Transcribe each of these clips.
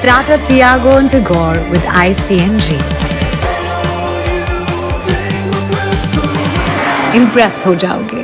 the Tata Tiago and Tigor with ICNG. Impress हो जाओगे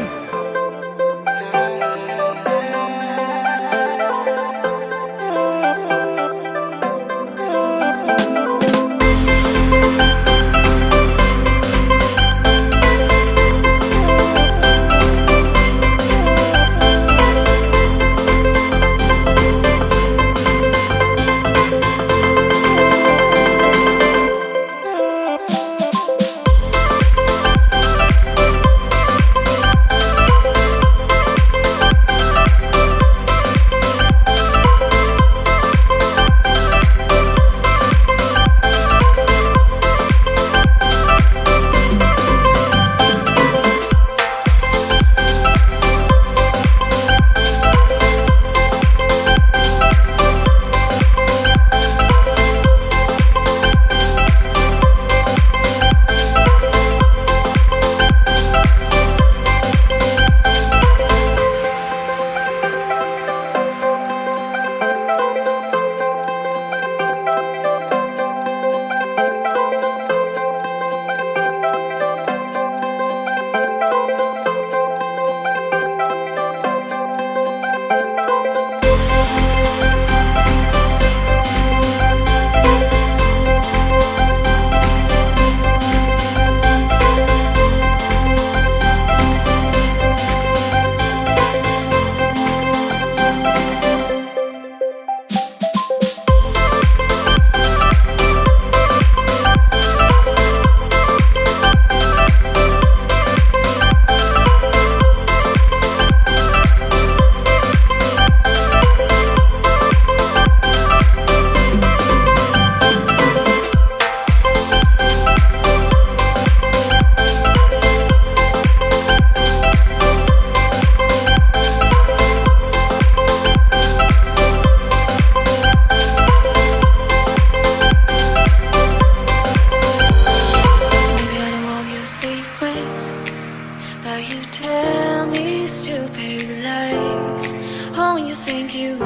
Tell me stupid lies. Oh, you think you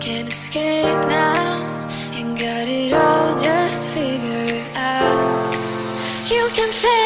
can escape now and got it all just figured out. You can say.